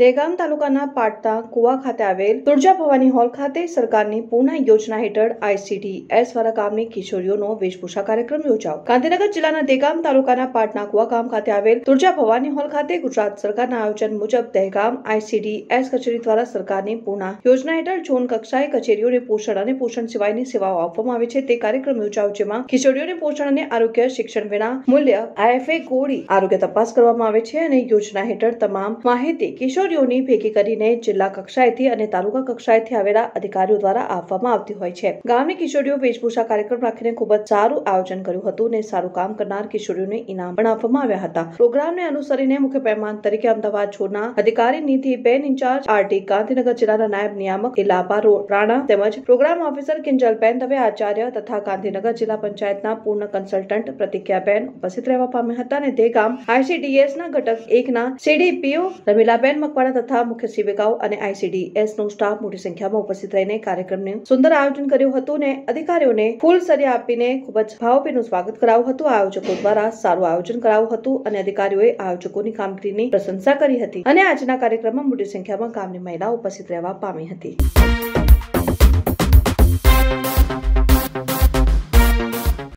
દેગામ તાલુકાના પાટતા કુવા ખાતે આવેલ તુર્જા ભવાની હોલ ખાતે સરકારની પૂર્ણ યોજના હેઠળ આઈસીટી એસ વાળા ગામની કિશોરીઓનો વેશભૂષા કાર્યક્રમ યોજાયો. ગાંધીનગર જિલ્લાના દેગામ તાલુકાના પાટના કુવા ગામ ખાતે આવેલ તુર્જા ભવાની હોલ ખાતે ગુજરાત સરકારના આયોજન મુજબ દહેગામ આઈસીડી એસ કચેરી દ્વારા સરકારની પૂર્ણ યોજના હેઠળ ઝોન કક્ષાએ કચેરીઓને પોષણ અને પોષણ સિવાયની સેવાઓ આપવામાં આવે છે. તે કાર્યક્રમ યોજાયો જેમાં કિશોરીઓને પોષણ અને આરોગ્ય, શિક્ષણ વિના મૂલ્ય આઈએફએ ગોળી, આરોગ્ય તપાસ કરવામાં આવે છે અને યોજના હેઠળ તમામ માહિતી કિશોરીઓની ભેગી કરીને જિલ્લા કક્ષાએથી અને તાલુકા કક્ષાએથી આવેલા અધિકારીઓ દ્વારા આપવામાં આવતી હોય છે. ગામની કિશોરીઓ વેશભૂષા કાર્યક્રમ રાખીને ખૂબ જ સારું આયોજન કર્યું હતું અને સારું કામ કરનાર કિશોરીઓને ઇનામ પણ આપવામાં આવ્યા હતા. પ્રોગ્રામને અનુસરીને મુખ્ય મહેમાન તરીકે અમદાવાદ છોડના અધિકારી નીતિ બેન ઇન્ચાર્જ આરટી ગાંધીનગર જિલ્લાના નાયબ નિયામક ઇલાબા રાણા તેમજ પ્રોગ્રામ ઓફિસર કિંજલબેન દવે આચાર્ય તથા ગાંધીનગર જિલ્લા પંચાયતના પૂર્ણ કન્સલ્ટન્ટ પ્રતિજ્ઞાબેન ઉપસ્થિત રહેવા પામ્યા હતા અને તે ગામ આઈસીડીએસના ઘટક એકના સીડીપીઓ રમીલાબેન મકવાણા તથા મુખ્ય સેવિકાઓ અને આઈસીડીએસ સ્ટાફ મોટી સંખ્યામાં ઉપસ્થિત રહીને કાર્યક્રમને સુંદર આયોજન કર્યું હતું અને અધિકારીઓને ફૂલ સરિયા આપીને ખૂબ જ ભાવભીનું સ્વાગત કરાવ્યું હતું. આયોજકો દ્વારા સારું આયોજન કરાવ્યું હતું અને અધિકારીઓએ આયોજકોની કામગીરીની પ્રશંસા કરી હતી અને આજના કાર્યક્રમમાં મોટી સંખ્યામાં ગામની મહિલાઓ ઉપસ્થિત રહેવા પામી હતી.